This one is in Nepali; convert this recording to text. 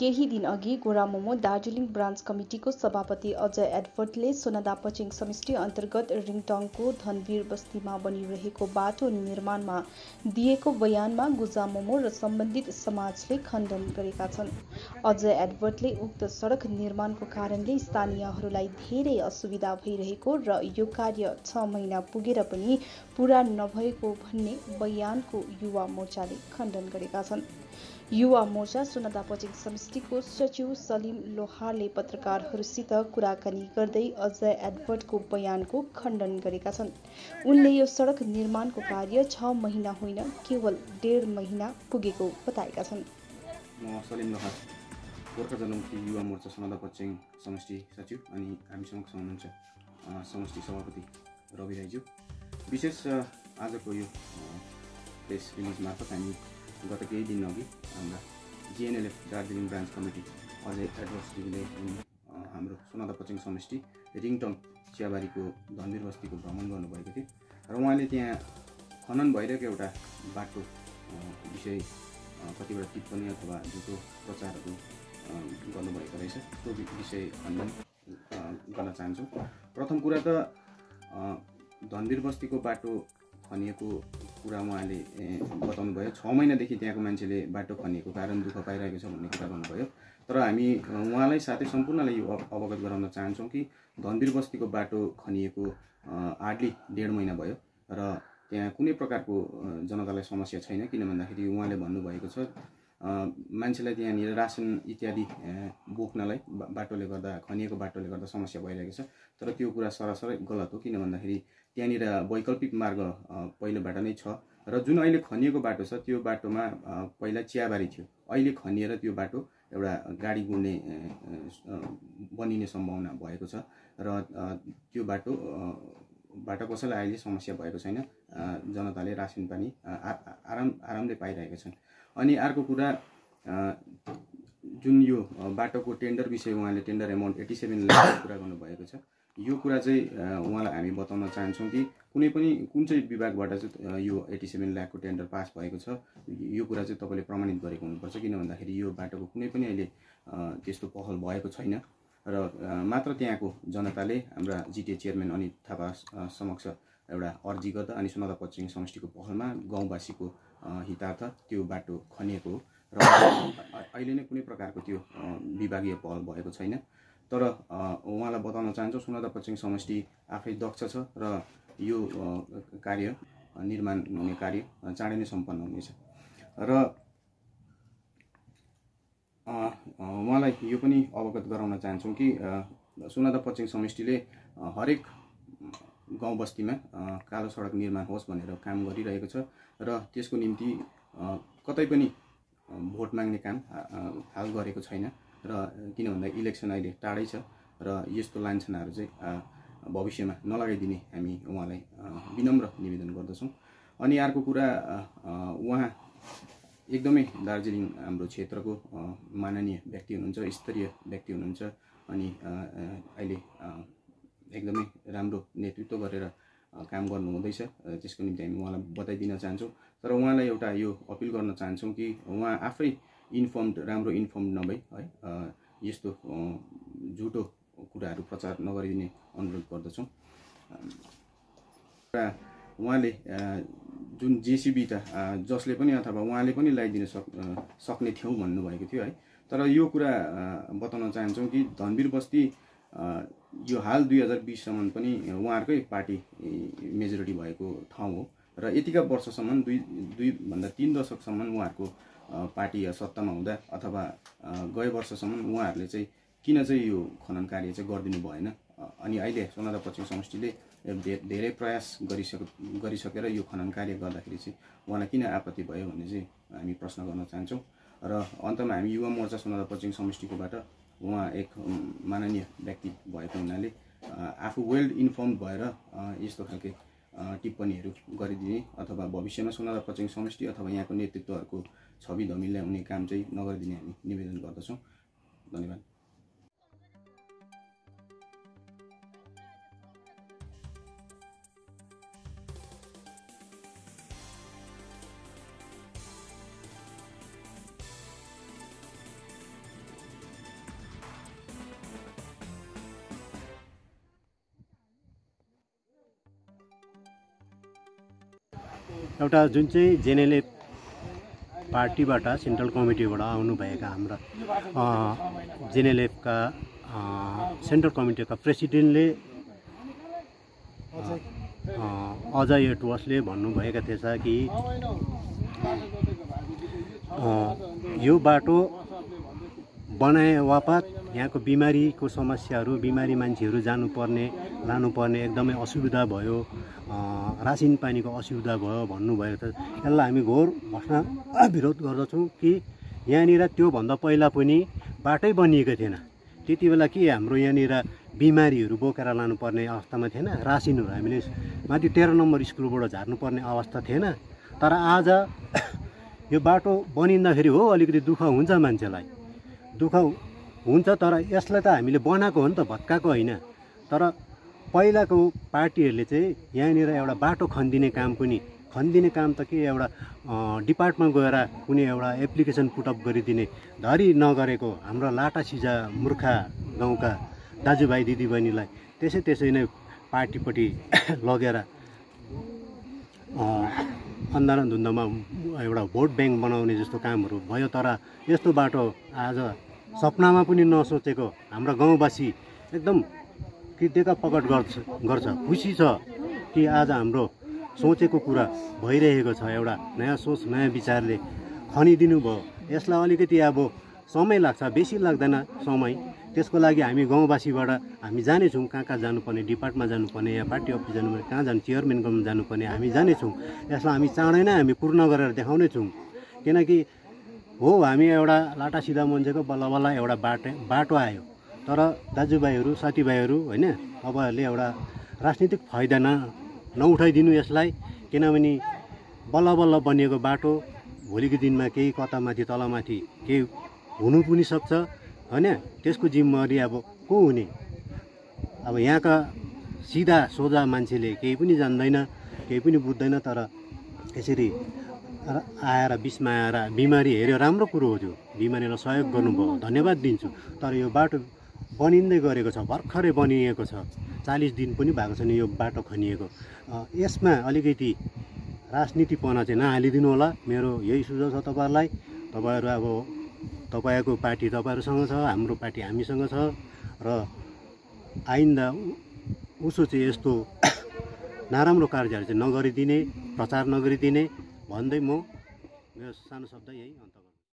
केही दिनअघि गोरामोमो दार्जिलिङ ब्रान्च कमिटिको सभापति अजय एडवर्डले सोनादा पचिङ समष्टि अन्तर्गत रिङटङको धनवीर बस्तीमा बनिरहेको बाटो निर्माणमा दिएको बयानमा गुजामोमो र सम्बन्धित समाजले खण्डन गरेका छन्। अजय एडवर्डले उक्त सडक निर्माणको कारणले स्थानीयहरूलाई धेरै असुविधा भइरहेको र यो कार्य छ महिना पुगेर पनि पूरा नभएको भन्ने बयानको युवा मोर्चाले खण्डन गरेका छन्। युवा मोर्चा सुनदा पचिङ समष्टिको सचिव सलिम लोहारले पत्रकारहरूसित कुराकानी गर्दै अजय एडवर्डको बयानको खण्डन गरेका छन्। उनले यो सडक निर्माणको कार्य छ महिना होइन केवल डेढ महिना पुगेको बताएका छन्। म सलिम लोहार गोर्खा जनमुक्ति युवा मोर्चा सुनदा पचिङ समष्टि सचिव अनि हामी समक्ष हुनुहुन्छ समष्टि सभापति रवि राईज्यू। विशेष आजको यो प्रेस रिलिज मार्फत हामी गत केही दिन अघि हाम्रा जिएनएलएफ दार्जिलिङ ब्रान्च कमिटी अझै एडभर्सले हाम्रो सोनादा पचिङ समष्टि रिङटङ चियाबारीको धनवीर बस्तीको भ्रमण गर्नुभएको थियो र उहाँले त्यहाँ खनन भइरहेको एउटा बाटो विषय कतिवटा टिप्पणी अथवा झुटो प्रचारहरू गर्नुभएको रहेछ। त्यो विषय खण्डन गर्न चाहन्छु। प्रथम कुरा त धनवीर बस्तीको बाटो खनिएको कुरा उहाँले बताउनु भयो छ महिनादेखि त्यहाँको मान्छेले बाटो खनिएको कारण दुःख पाइरहेको छ भन्ने कुरा गर्नुभयो। तर हामी उहाँलाई साथै सम्पूर्णलाई यो अवगत गराउन चाहन्छौँ कि धनवीर बस्तीको बाटो खनिएको हार्डली डेढ महिना भयो र त्यहाँ कुनै प्रकारको जनतालाई समस्या छैन। किन भन्दाखेरि उहाँले भन्नुभएको छ मान्छेलाई त्यहाँनिर रासन इत्यादि बोक्नलाई बाटोले गर्दा खनिएको बाटोले गर्दा समस्या भइरहेको छ। तर त्यो कुरा सरासरै गलत हो किन भन्दाखेरि त्यहाँनिर वैकल्पिक मार्ग पहिलोबाट नै छ। र जुन अहिले खनिएको बाटो छ त्यो बाटोमा पहिला चियाबारी थियो। अहिले खनिएर त्यो बाटो एउटा गाडी गुड्ने बनिने सम्भावना भएको छ। र त्यो बाटो बाट कसैलाई अहिले समस्या भएको छैन। जनताले रासिन पानी आराम आरामले पाइरहेका छन्। अनि अर्को कुरा जुन यो बाटोको टेन्डर विषय उहाँले tender amount eighty seven lakh कुरा गर्नुभएको छ। यो कुरा चाहिँ उहाँलाई हामी बताउन चाहन्छौँ कि कुनै पनि कुन चाहिँ विभागबाट चाहिँ यो एट्टी सेभेन लाखको टेन्डर पास भएको छ यो कुरा चाहिँ तपाईँले प्रमाणित गरेको हुनुपर्छ किन भन्दाखेरि यो बाटोको कुनै पनि अहिले त्यस्तो पहल भएको छैन। र मात्र त्यहाँको जनताले हाम्रा जिटिए चेयरम्यान अनित थापा समक्ष एउटा अर्जी गर्दा अनि सुनादा पश्चिम समष्टिको पहलमा गाउँवासीको हितार्थ त्यो बाटो खनिएको हो। र अहिले नै कुनै प्रकारको त्यो विभागीय पहल भएको छैन। तर उहाँलाई बताउन चाहन्छु सुनादा पश्चिम समष्टि आफै दक्ष छ र यो कार्य निर्माण हुने कार्य चाँडै नै सम्पन्न हुनेछ। र उहाँलाई यो पनि अवगत गराउन चाहन्छौँ कि सुनादा पश्चिम समष्टिले हरेक गाउँ बस्तीमा कालो सडक निर्माण होस् भनेर काम गरिरहेको छ र त्यसको निम्ति कतै पनि भोट माग्ने काम हाल गरेको छैन र किन भन्दा इलेक्सन अहिले टाढै छ र यस्तो लान्छनाहरू चाहिँ भविष्यमा नलगाइदिने हामी उहाँलाई विनम्र निवेदन गर्दछौँ। अनि अर्को कुरा उहाँ एकदमै दार्जिलिङ हाम्रो क्षेत्रको माननीय व्यक्ति हुनुहुन्छ स्तरीय व्यक्ति हुनुहुन्छ। अनि अहिले एकदमै राम्रो नेतृत्व गरेर काम गर्नुहुँदैछ त्यसको निम्ति हामी उहाँलाई बताइदिन चाहन्छौँ। तर उहाँलाई एउटा यो अपिल गर्न चाहन्छौँ कि उहाँ आफै इन्फर्मड राम्रो इन्फर्म नभई है यस्तो झुटो कुराहरू प्रचार नगरिदिने अनुरोध गर्दछौँ। र उहाँले जुन जेसिबी त जसले पनि अथवा उहाँले पनि लगाइदिन सक् सक्ने थियौँ भन्नुभएको थियो है। तर यो कुरा बताउन चाहन्छौँ कि धनवीर बस्ती यो हाल दुई हजार बिससम्म पनि उहाँहरूकै पार्टी मेजोरिटी भएको ठाउँ हो। र यतिका वर्षसम्म दुई दुईभन्दा तिन दशकसम्म उहाँहरूको पार्टी सत्तामा हुँदा अथवा गए वर्षसम्म उहाँहरूले चाहिँ किन चाहिँ यो खनन कार्य चाहिँ गरिदिनु भएन? अनि अहिले सोनादा पश्चिम समष्टिले धेरै प्रयास गरिसक गरिसकेर यो खनन कार्य गर्दाखेरि चाहिँ उहाँलाई किन आपत्ति भयो भन्ने चाहिँ हामी प्रश्न गर्न चाहन्छौँ। र अन्तमा हामी युवा मोर्चा सोनादा पश्चिम समष्टिकोबाट उहाँ एक माननीय व्यक्ति भएको हुनाले आफू वेल इन्फर्म भएर यस्तो खालके टिप्पणीहरू गरिदिने अथवा भविष्यमा सोनादा पश्चिम समष्टि अथवा यहाँको नेतृत्वहरूको छवि धमिलाई हुने काम चाहिँ नगरिदिने हामी निवेदन गर्दछौँ। धन्यवाद। एउटा जुन चाहिँ जेनेले पार्टीबाट सेन्ट्रल कमिटीबाट आउनुभएका हाम्रा अ, सेन्ट्रल कमिटीका प्रेसिडेन्टले अजय एटवसले भन्नुभएका थिएछ कि यो बाटो बनाए वापत यहाँको बिमारीको समस्याहरू बिमारी मान्छेहरू जानुपर्ने लानुपर्ने एकदमै असुविधा भयो। रासिन पानीको असुविधा भयो भन्नुभयो त यसलाई हामी घोर भस्न विरोध गर्दछौँ कि यहाँनिर त्योभन्दा पहिला पनि बाटै बनिएको थिएन। त्यति बेला के हाम्रो यहाँनिर बिमारीहरू बोकेर लानुपर्ने अवस्थामा थिएन रासिनहरू हामीले माथि तेह्र नम्बर स्कुलबाट झार्नुपर्ने अवस्था थिएन। तर आज यो बाटो बनिँदाखेरि हो अलिकति दुःख हुन्छ मान्छेलाई। दुःख हुन्छ तर यसलाई त हामीले बनाएको हो नि त भत्काएको होइन। तर पहिलाको पार्टीहरूले चाहिँ यहाँनिर एउटा बाटो खनिदिने काम पनि खनिदिने काम त के एउटा डिपार्टमा गएर कुनै एउटा एप्लिकेसन पुटअप गरिदिने धरि नगरेको हाम्रो लाटा सिजा मूर्खा गाउँका दाजुभाइ दिदीबहिनीलाई त्यसै त्यसै नै पार्टीपट्टि लगेर अँ, अन्धारण धुन्दामा एउटा भोट ब्याङ्क बनाउने जस्तो कामहरू भयो तर यस्तो बाटो आज सपनामा पनि नसोचेको हाम्रो गाउँवासी एकदम कृतज्ञता प्रकट गर्छ गर्छ खुसी छ कि आज हाम्रो सोचेको कुरा भइरहेको छ एउटा नयाँ सोच नयाँ विचारले खनिदिनु भयो यसलाई अलिकति अब समय लाग्छ बेसी लाग्दैन समय। त्यसको लागि हामी गाउँवासीबाट हामी जानेछौँ कहाँ कहाँ जानुपर्ने डिपार्टमा जानुपर्ने या पार्टी अफिस जानुपर्ने कहाँ जानु चेयरम्यानकोमा जानुपर्ने हामी जानेछौँ। यसलाई हामी चाँडै नै हामी पूर्ण गरेर देखाउनेछौँ। किनकि हो हामी एउटा लाटा सिधा मान्छेको बल्ल बल्ल एउटा बाटो बाटो आयो। तर दाजुभाइहरू साथीभाइहरू होइन तपाईँहरूले एउटा राजनीतिक फाइदा न नउठाइदिनु यसलाई। किनभने बल्ल बल्ल बनिएको बाटो भोलिको दिनमा केही कतामाथि तलमाथि केही हुनु पनि सक्छ। होइन? त्यसको जिम्मेवारी अब को हुने? अब यहाँका सिधा सोझा मान्छेले केही पनि जान्दैन केही पनि बुझ्दैन तर यसरी आएर बिचमा आएर बिमारी हेऱ्यो राम्रो कुरो हो त्यो। बिमारीलाई सहयोग गर्नुभयो। धन्यवाद दिन्छु। तर यो बाटो बनिँदै गरेको छ भर्खरै बनिएको छ। चालिस दिन पनि भएको छैन यो बाटो खनिएको। यसमा अलिकति राजनीतिपना चाहिँ नहालिदिनु होला। मेरो यही सुझाव छ तपाईँहरूलाई। तपाईँहरू अब तपाईँको पार्टी तपाईँहरूसँग छ हाम्रो पार्टी हामीसँग छ र आइन्दा उसो चाहिँ यस्तो नराम्रो कार्यहरू चाहिँ नगरिदिने प्रचार नगरिदिने भन्दै म मेरो सानो शब्द यही अन्त।